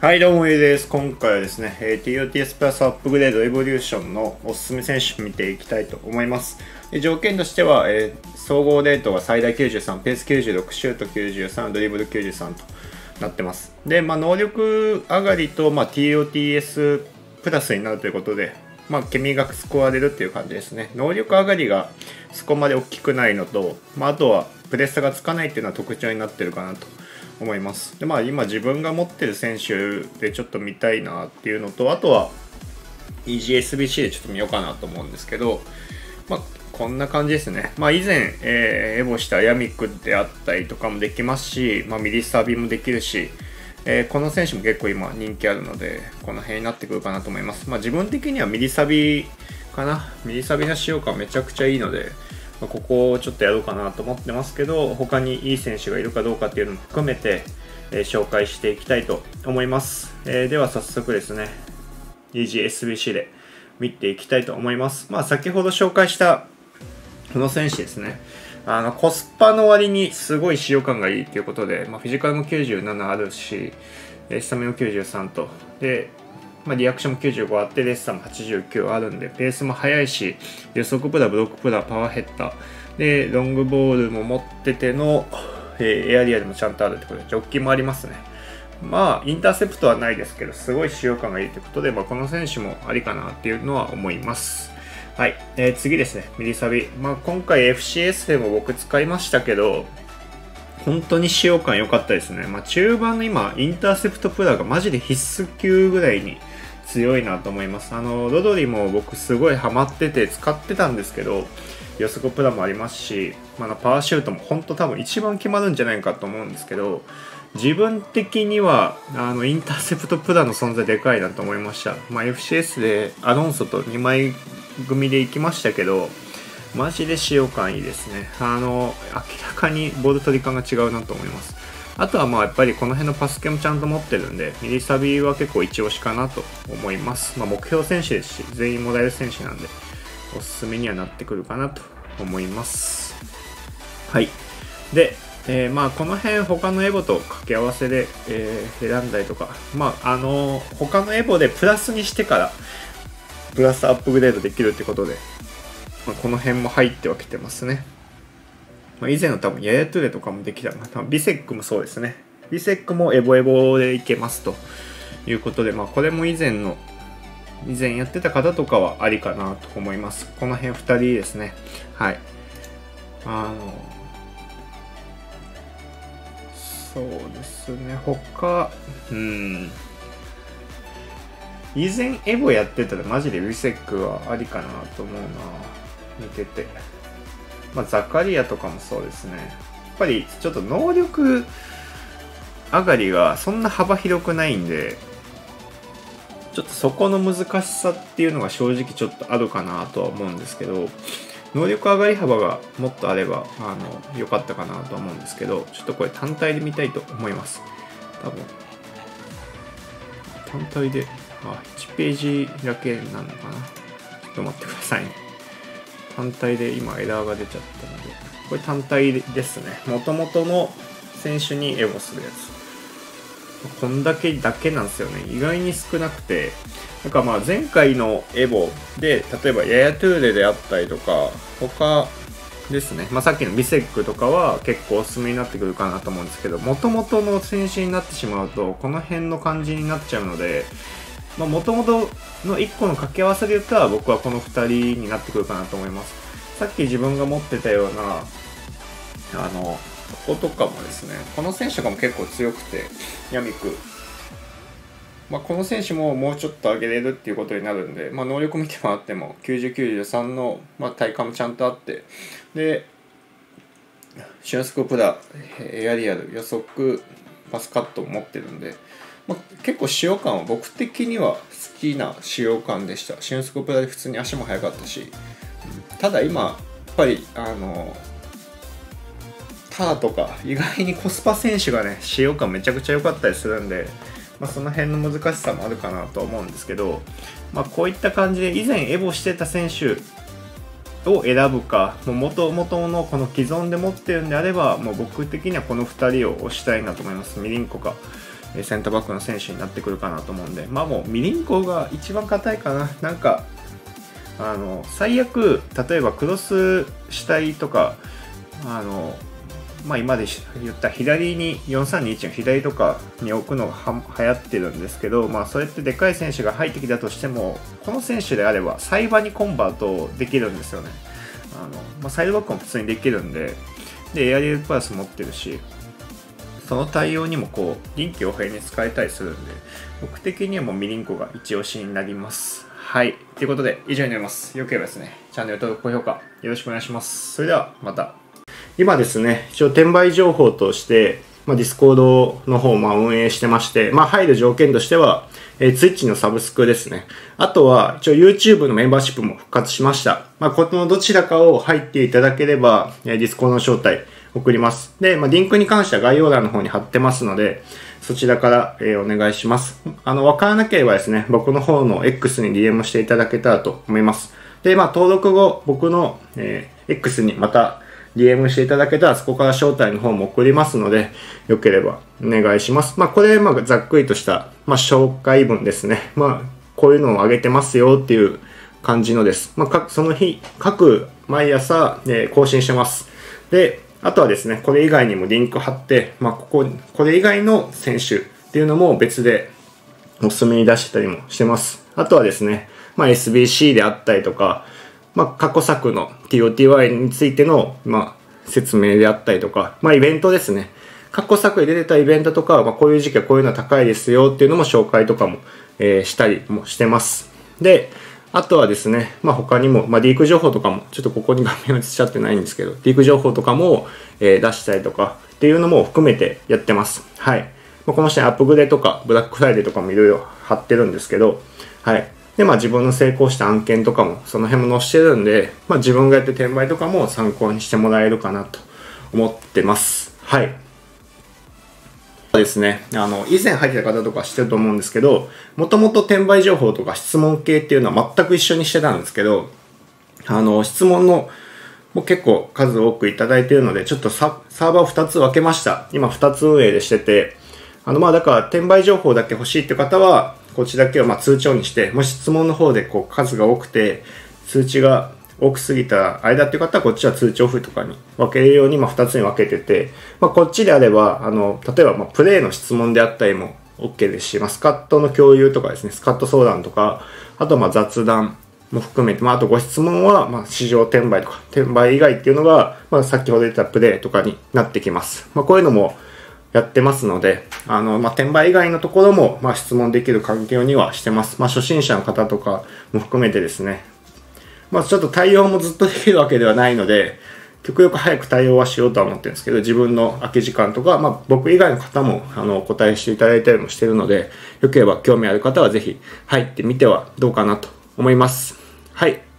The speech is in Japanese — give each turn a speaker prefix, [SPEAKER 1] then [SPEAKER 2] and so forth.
[SPEAKER 1] はい、どうも、ゆうです。今回はですね、えー、TOTS プラスアップグレードエボリューションのおすすめ選手見ていきたいと思います。で条件としては、えー、総合レートが最大93、ペース96、シュート93、ドリブル93となってます。で、まあ、能力上がりと、まあ、TOTS プラスになるということで、まあ、ケミが救われるっていう感じですね。能力上がりがそこまで大きくないのと、まあ、あとはプレッサがつかないっていうのは特徴になってるかなと思います。でまあ今自分が持ってる選手でちょっと見たいなっていうのとあとは EGSBC でちょっと見ようかなと思うんですけど、まあ、こんな感じですね。まあ以前、えー、エボしたヤミックであったりとかもできますし、まあ、ミリサビもできるし、えー、この選手も結構今人気あるので、この辺になってくるかなと思います。まあ自分的にはミリサビかな。ミリサビの使用感めちゃくちゃいいので、まここをちょっとやろうかなと思ってますけど、他にいい選手がいるかどうかっていうのも含めて、えー、紹介していきたいと思います。えー、では早速ですね、EGSBC で見ていきたいと思います。まあ先ほど紹介したこの選手ですね。あのコスパの割にすごい使用感がいいということで、まあ、フィジカルも97あるし、スタミナも93と。で、まあ、リアクションも95あって、レッサーも89あるんで、ペースも速いし、予測プラ、ブロックプラ、パワーヘッダー。で、ロングボールも持ってての、えー、エアリアルもちゃんとあるってことで、ジョッキもありますね。まあ、インターセプトはないですけど、すごい使用感がいいということで、まあ、この選手もありかなっていうのは思います。はい。えー、次ですね、ミリサビ。まあ、今回 FCS でも僕使いましたけど、本当に使用感良かったですね。まあ、中盤の今、インターセプトプラがマジで必須級ぐらいに強いなと思います。あの、ロドリも僕すごいハマってて使ってたんですけど、予測プラもありますし、まあ、パワーシュートも本当多分一番決まるんじゃないかと思うんですけど、自分的にはあのインターセプトプラの存在でかいなと思いました。まあ、FCS でアロンソと2枚組で行きましたけど、マジで使用感いいですね。あの、明らかにボール取り感が違うなと思います。あとはまあやっぱりこの辺のパスケもちゃんと持ってるんで、ミリサビは結構一押しかなと思います。まあ、目標選手ですし、全員もらえる選手なんで、おすすめにはなってくるかなと思います。はい。で、えー、まあこの辺他のエボと掛け合わせで、えー、選んだりとか、まああのー、他のエボでプラスにしてからプラスアップグレードできるってことで、まあ、この辺も入ってはきてますね。まあ、以前の多分ヤヤトゥレとかもできたな。多分ビセックもそうですね。ビセックもエボエボでいけますということで、まあこれも以前の、以前やってた方とかはありかなと思います。この辺2人ですね。はい。あの、そうですね。他、うん。以前エボやってたらマジでビセックはありかなと思うな。見てて。まあ、ザカリアとかもそうですね。やっぱりちょっと能力上がりがそんな幅広くないんで、ちょっとそこの難しさっていうのが正直ちょっとあるかなとは思うんですけど、能力上がり幅がもっとあれば、あの、良かったかなとは思うんですけど、ちょっとこれ単体で見たいと思います。多分。単体で、あ、1ページだけなのかな。ちょっと待ってくださいね。単体で今エラーが出ちゃったのでこれ単体ですね。もともとの選手にエボするやつ。こんだけだけなんですよね。意外に少なくて。なんかまあ前回のエボで例えばヤヤトゥーレであったりとか他ですね、まあ、さっきのビセックとかは結構おすすめになってくるかなと思うんですけどもともとの選手になってしまうとこの辺の感じになっちゃうのでもともとの1個の掛け合わせで言ったら僕はこの2人になってくるかなと思います。さっき自分が持ってたような、あの、こことかもですね、この選手とかも結構強くて、ヤミク。まあ、この選手ももうちょっと上げれるっていうことになるんで、まあ、能力見てもらっても90、93の、まあ、体感もちゃんとあって、で、シュンスコプラ、エアリアル、予測、パスカットを持ってるんで、まあ、結構使用感は僕的には好きな使用感でした。シュンスコプラで普通に足も速かったし、ただ今やっぱりあのターとか意外にコスパ選手がね使用感めちゃくちゃ良かったりするんで、まあ、その辺の難しさもあるかなと思うんですけど、まあ、こういった感じで以前エボしてた選手を選ぶかもともとのこの既存で持ってるんであればもう僕的にはこの2人を推したいなと思います。ミリンコか。センターバックの選手になってくるかなと思うんで、まあもうミリンコが一番硬いかな。なんか、あの、最悪、例えばクロスしたいとか、あの、まあ、今で言った左に4321の左とかに置くのがは流行ってるんですけど、まあ、それってでかい選手が入ってきたとしてもこの選手であればサイバーにコンバートできるんですよねあの、まあ、サイドバックも普通にできるんででエアリアルプラス持ってるしその対応にもこう臨機応変に使えたりするんで僕的にはもうミリンコが一押しになります。はい。ということで以上になります。よければですねチャンネル登録高評価よろしくお願いします。それではまた。今ですね、一応転売情報として、まあ、ディスコードの方をま運営してまして、まあ、入る条件としては、えー、Twitch のサブスクですね。あとは、一応 YouTube のメンバーシップも復活しました。まあ、このどちらかを入っていただければ、えー、ディスコードの招待送ります。で、まあ、リンクに関しては概要欄の方に貼ってますので、そちらから、えー、お願いします。あの、わからなければですね、僕の方の X に DM していただけたらと思います。で、まあ、登録後、僕の、えー、X にまた、DM していただけたらそこから招待の方も送りますので、よければお願いします。まあこれ、まあざっくりとした、まあ紹介文ですね。まあこういうのをあげてますよっていう感じのです。まあその日、各毎朝、え更新してます。で、あとはですね、これ以外にもリンク貼って、まあここ、これ以外の選手っていうのも別でおすすめに出してたりもしてます。あとはですね、まあ SBC であったりとか、まあ、過去作の TOTY についての、まあ、説明であったりとか、まあ、イベントですね。過去作で出てたイベントとか、まあ、こういう時期はこういうのは高いですよっていうのも紹介とかも、えー、したりもしてます。で、あとはですね、まあ、他にも、まあ、リーク情報とかも、ちょっとここに画面映しちゃってないんですけど、リーク情報とかも、えー、出したりとかっていうのも含めてやってます。はい。まあ、この下にアップグレーとか、ブラックフライデーとかもいろいろ貼ってるんですけど、はい。で、まあ自分の成功した案件とかもその辺も載してるんで、まあ自分がやって転売とかも参考にしてもらえるかなと思ってます。はい。ですね、あの、以前入ってた方とか知ってると思うんですけど、もともと転売情報とか質問系っていうのは全く一緒にしてたんですけど、あの、質問のもう結構数多くいただいているので、ちょっとサーバーを2つ分けました。今2つ運営でしてて、あの、まあだから転売情報だけ欲しいって方は、こっちだけをま通知音にして、もし質問の方でこう数が多くて、通知が多くすぎた間っていう方はこっちは通知オフとかに分けるようにまあ2つに分けてて、まあ、こっちであれば、あの、例えばまプレイの質問であったりも OK ですし、まあ、スカットの共有とかですね、スカット相談とか、あとま雑談も含めて、まあ、あとご質問は、まあ市場転売とか、転売以外っていうのが、まあ、先ほど言ったプレイとかになってきます。まあ、こういうのも、やってますので、あの、まあ、転売以外のところも、まあ、質問できる環境にはしてます。まあ、初心者の方とかも含めてですね、まあ、ちょっと対応もずっとできるわけではないので、極力早く対応はしようとは思ってるんですけど、自分の空き時間とか、まあ、僕以外の方も、あの、お答えしていただいたりもしてるので、よければ興味ある方はぜひ入ってみてはどうかなと思います。はい。